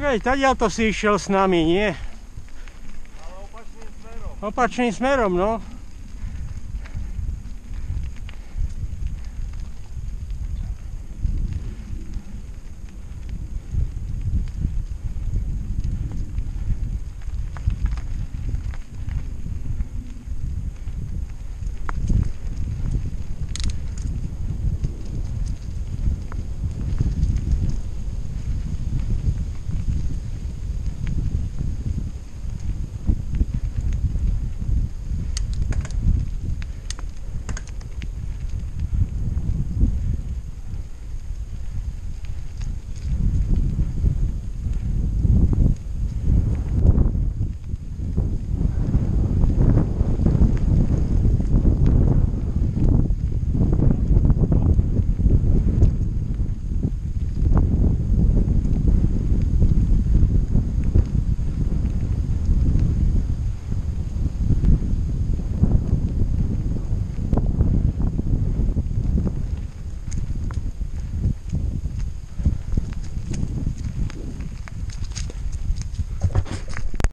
Tak aj tadiaľ to si išiel s nami, nie? Ale opačným smerom. Opačným smerom, no.